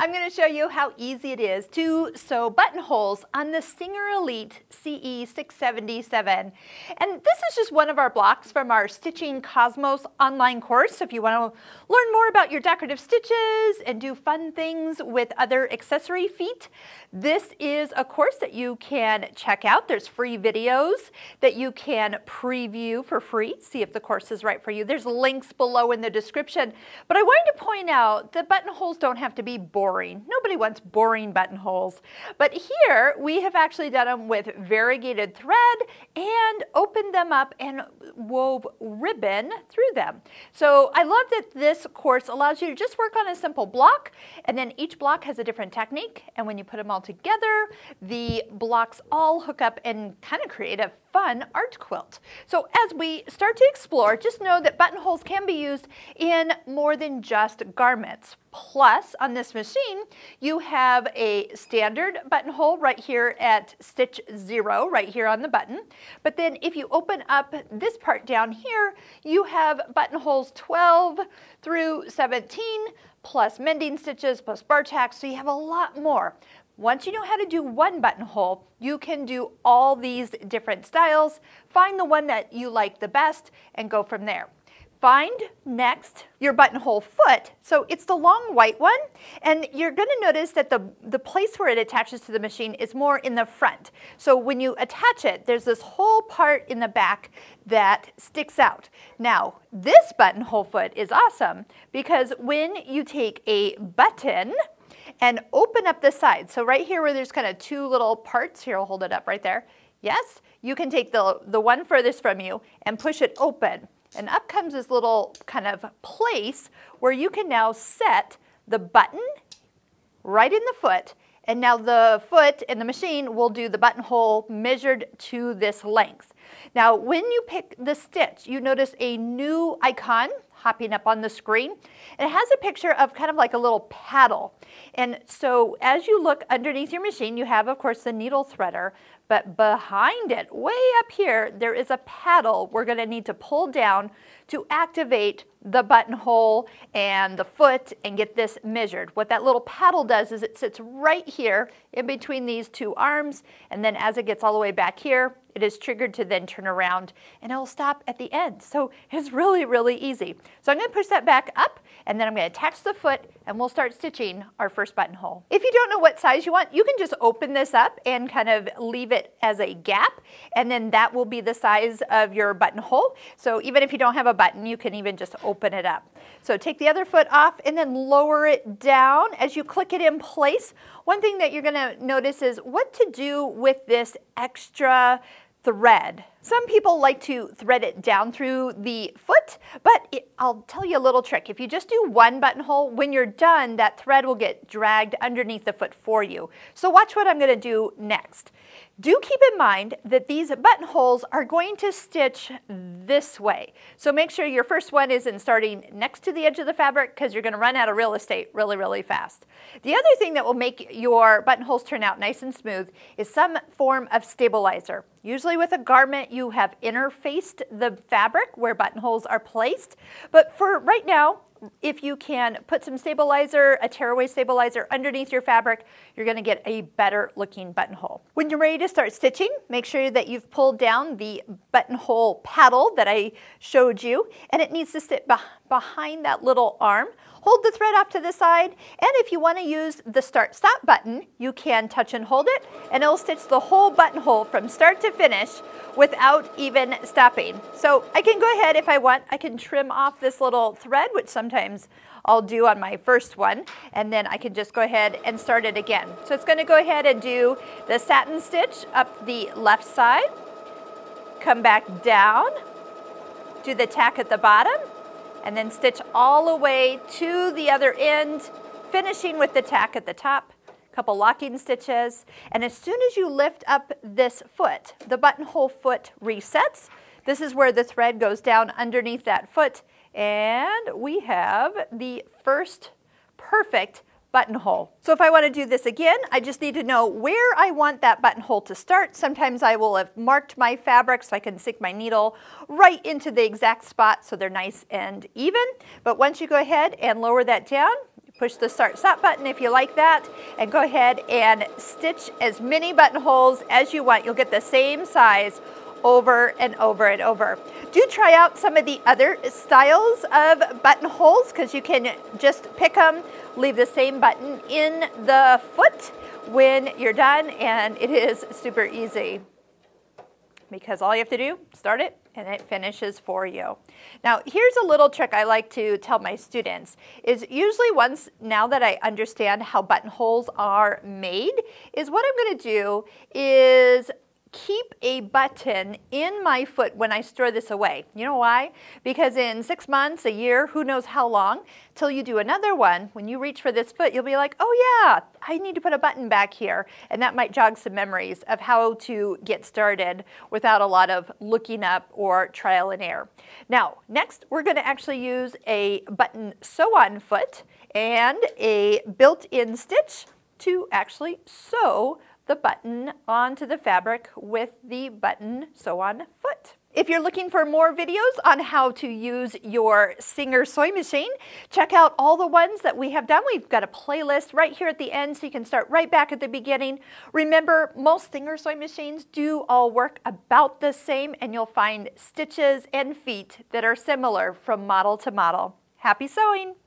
I'm going to show you how easy it is to sew buttonholes on the Singer Elite CE677. And this is just one of our blocks from our Stitching Cosmos online course. So if you want to learn more about your decorative stitches and do fun things with other accessory feet, this is a course that you can check out. There's free videos that you can preview for free, see if the course is right for you. There's links below in the description. But I wanted to point out that buttonholes don't have to be boring. Nobody wants boring buttonholes. But here we have actually done them with variegated thread and opened them up and wove ribbon through them. So I love that this course allows you to just work on a simple block and then each block has a different technique and when you put them all together, the blocks all hook up and kind of create a fun art quilt. So as we start to explore, just know that buttonholes can be used in more than just garments. Plus, on this machine, you have a standard buttonhole right here at stitch zero, right here on the button. But then if you open up this part down here, you have buttonholes 12 through 17, plus mending stitches, plus bar tacks, so you have a lot more. Once you know how to do one buttonhole, you can do all these different styles, find the one that you like the best, and go from there. Find next your buttonhole foot. So it's the long white one, and you're gonna notice that the, the place where it attaches to the machine is more in the front. So when you attach it, there's this whole part in the back that sticks out. Now, this buttonhole foot is awesome because when you take a button, and open up the side. So right here where there's kind of two little parts, here I'll hold it up right there. Yes, you can take the, the one furthest from you and push it open. And up comes this little kind of place where you can now set the button right in the foot and now the foot and the machine will do the buttonhole measured to this length. Now when you pick the stitch, you notice a new icon hopping up on the screen. It has a picture of kind of like a little paddle. And so as you look underneath your machine, you have, of course, the needle threader, but behind it, way up here, there is a paddle we're going to need to pull down to activate the buttonhole and the foot and get this measured. What that little paddle does is it sits right here in between these two arms, and then as it gets all the way back here, it is triggered to then turn around and it will stop at the end. So it's really, really easy. So I'm going to push that back up and then I'm going to attach the foot and we'll start stitching our first buttonhole. If you don't know what size you want, you can just open this up and kind of leave it as a gap and then that will be the size of your buttonhole. So even if you don't have a button, you can even just open it up. So take the other foot off and then lower it down as you click it in place. One thing that you're going to notice is what to do with this extra thread. Some people like to thread it down through the foot, but it, I'll tell you a little trick. If you just do one buttonhole, when you're done, that thread will get dragged underneath the foot for you. So watch what I'm going to do next. Do keep in mind that these buttonholes are going to stitch this way. So make sure your first one isn't starting next to the edge of the fabric because you're going to run out of real estate really, really fast. The other thing that will make your buttonholes turn out nice and smooth is some form of stabilizer. Usually with a garment, you have interfaced the fabric where buttonholes are placed. But for right now, if you can put some stabilizer, a tearaway stabilizer underneath your fabric, you're gonna get a better looking buttonhole. When you're ready to start stitching, make sure that you've pulled down the buttonhole paddle that I showed you, and it needs to sit behind that little arm. Hold the thread off to the side, and if you wanna use the start stop button, you can touch and hold it, and it'll stitch the whole buttonhole from start to finish without even stopping. So I can go ahead if I want, I can trim off this little thread, which sometimes I'll do on my first one, and then I can just go ahead and start it again. So it's gonna go ahead and do the satin stitch up the left side, come back down, do the tack at the bottom, and then stitch all the way to the other end, finishing with the tack at the top, couple locking stitches, and as soon as you lift up this foot, the buttonhole foot resets. This is where the thread goes down underneath that foot, and we have the first perfect buttonhole. So if I want to do this again, I just need to know where I want that buttonhole to start. Sometimes I will have marked my fabric so I can sink my needle right into the exact spot so they're nice and even. But once you go ahead and lower that down, Push the start stop button if you like that and go ahead and stitch as many buttonholes as you want. You'll get the same size over and over and over. Do try out some of the other styles of buttonholes because you can just pick them, leave the same button in the foot when you're done and it is super easy because all you have to do, start it and it finishes for you. Now here's a little trick I like to tell my students is usually once now that I understand how buttonholes are made is what I'm going to do is keep a button in my foot when I store this away. You know why? Because in six months, a year, who knows how long, till you do another one, when you reach for this foot, you'll be like, oh yeah, I need to put a button back here. And that might jog some memories of how to get started without a lot of looking up or trial and error. Now, next, we're gonna actually use a button sew-on foot and a built-in stitch to actually sew the button onto the fabric with the button sew-on foot. If you're looking for more videos on how to use your Singer sewing machine, check out all the ones that we have done. We've got a playlist right here at the end so you can start right back at the beginning. Remember, most Singer sewing machines do all work about the same and you'll find stitches and feet that are similar from model to model. Happy sewing!